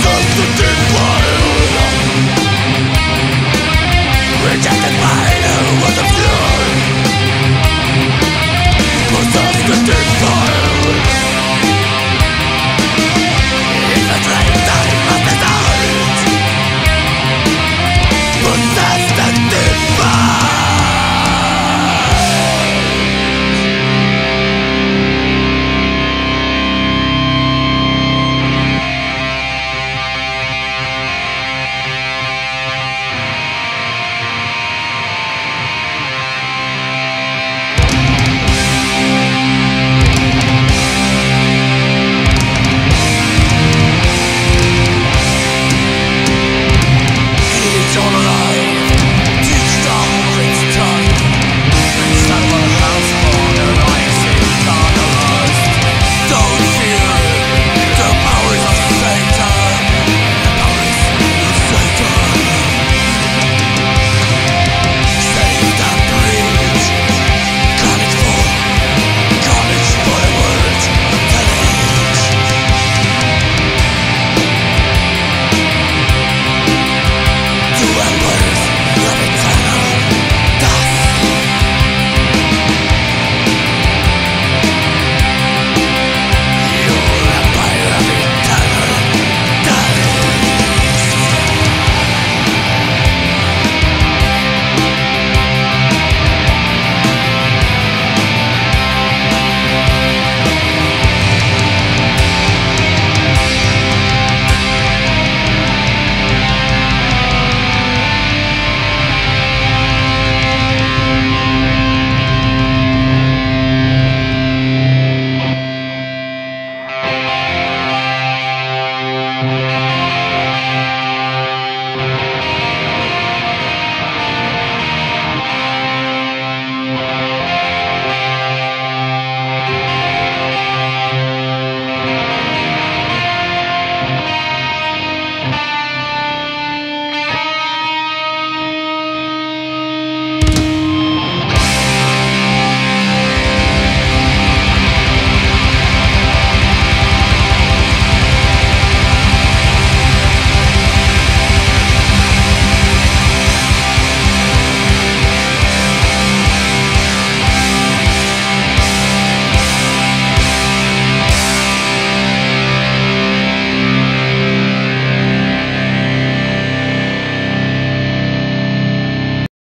Something divine